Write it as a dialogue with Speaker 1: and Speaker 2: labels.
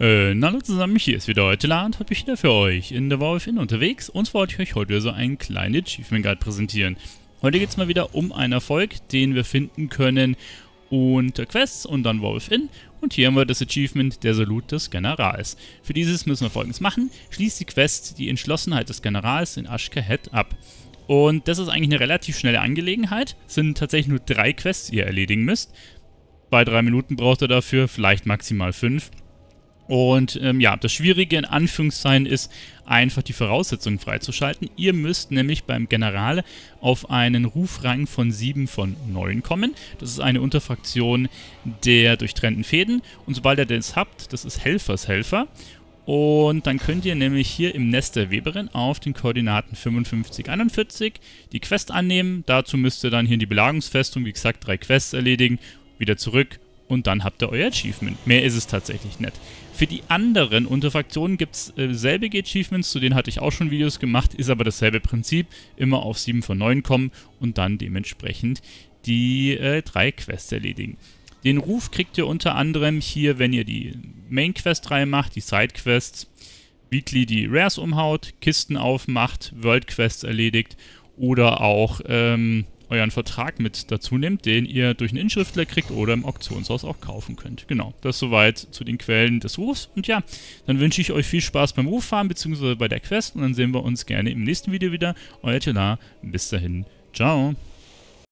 Speaker 1: Äh, hallo zusammen, hier ist wieder heute Land, habe ich wieder für euch in der Wolf in unterwegs und wollte ich euch heute so einen kleinen Achievement Guide präsentieren. Heute geht es mal wieder um einen Erfolg, den wir finden können unter Quests und dann Wolf in und hier haben wir das Achievement der Salut des Generals. Für dieses müssen wir folgendes machen, schließt die Quest die Entschlossenheit des Generals in Ashkahet ab. Und das ist eigentlich eine relativ schnelle Angelegenheit, es sind tatsächlich nur drei Quests, die ihr erledigen müsst. Bei drei Minuten braucht ihr dafür, vielleicht maximal fünf. Und ähm, ja, das Schwierige in Anführungszeichen ist, einfach die Voraussetzungen freizuschalten. Ihr müsst nämlich beim General auf einen Rufrang von 7 von 9 kommen. Das ist eine Unterfraktion der durchtrennten Fäden. Und sobald ihr das habt, das ist Helfershelfer. Und dann könnt ihr nämlich hier im Nest der Weberin auf den Koordinaten 55, 41 die Quest annehmen. Dazu müsst ihr dann hier in die Belagungsfestung, wie gesagt, drei Quests erledigen, wieder zurück und dann habt ihr euer Achievement. Mehr ist es tatsächlich nicht. Für die anderen Unterfraktionen gibt es äh, selbige Achievements, zu denen hatte ich auch schon Videos gemacht, ist aber dasselbe Prinzip. Immer auf 7 von 9 kommen und dann dementsprechend die äh, drei Quests erledigen. Den Ruf kriegt ihr unter anderem hier, wenn ihr die Main Quest 3 macht, die Side Quests, Weekly die Rares umhaut, Kisten aufmacht, World Quests erledigt oder auch ähm, euren Vertrag mit dazu nehmt, den ihr durch einen Inschriftler kriegt oder im Auktionshaus auch kaufen könnt. Genau, das soweit zu den Quellen des Rufs. Und ja, dann wünsche ich euch viel Spaß beim Ruffahren bzw. bei der Quest und dann sehen wir uns gerne im nächsten Video wieder. Euer Telar, bis dahin, ciao.